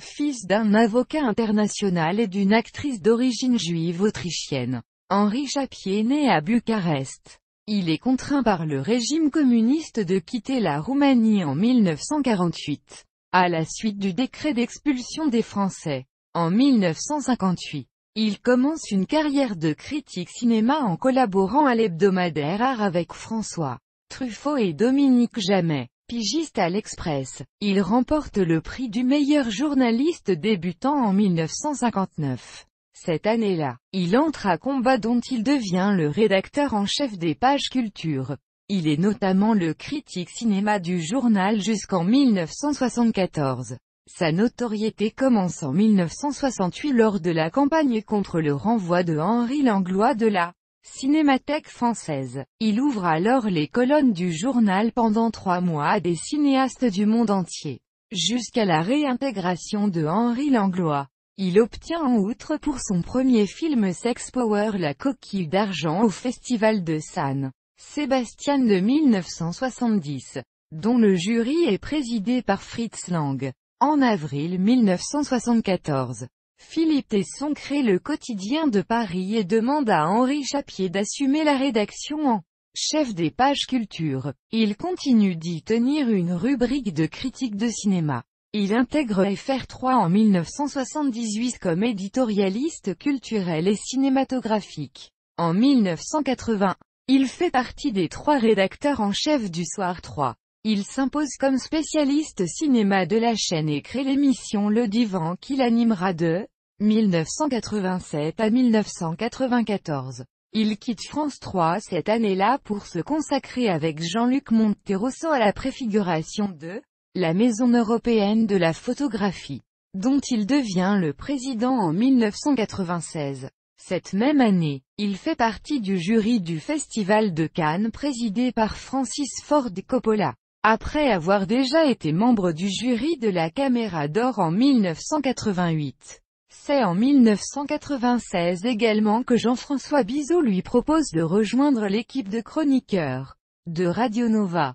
Fils d'un avocat international et d'une actrice d'origine juive autrichienne, Henri Chapier naît à Bucarest. Il est contraint par le régime communiste de quitter la Roumanie en 1948, à la suite du décret d'expulsion des Français. En 1958, il commence une carrière de critique cinéma en collaborant à l'hebdomadaire Art avec François Truffaut et Dominique Jamais. Pigiste à l'Express, il remporte le prix du meilleur journaliste débutant en 1959. Cette année-là, il entre à combat dont il devient le rédacteur en chef des pages culture. Il est notamment le critique cinéma du journal jusqu'en 1974. Sa notoriété commence en 1968 lors de la campagne contre le renvoi de Henri Langlois de la Cinémathèque française. Il ouvre alors les colonnes du journal pendant trois mois à des cinéastes du monde entier. Jusqu'à la réintégration de Henri Langlois. Il obtient en outre pour son premier film Sex Power la coquille d'argent au Festival de San Sébastien de 1970, dont le jury est présidé par Fritz Lang. En avril 1974, Philippe Tesson crée le quotidien de Paris et demande à Henri Chapier d'assumer la rédaction en chef des pages culture. Il continue d'y tenir une rubrique de critique de cinéma. Il intègre FR3 en 1978 comme éditorialiste culturel et cinématographique. En 1980, il fait partie des trois rédacteurs en chef du Soir 3. Il s'impose comme spécialiste cinéma de la chaîne et crée l'émission Le Divan qu'il animera de 1987 à 1994. Il quitte France 3 cette année-là pour se consacrer avec Jean-Luc Monterosso à la préfiguration de la Maison européenne de la photographie, dont il devient le président en 1996. Cette même année, il fait partie du jury du Festival de Cannes présidé par Francis Ford Coppola. Après avoir déjà été membre du jury de la Caméra d'Or en 1988. C'est en 1996 également que Jean-François Bizot lui propose de rejoindre l'équipe de chroniqueurs de Radio Nova.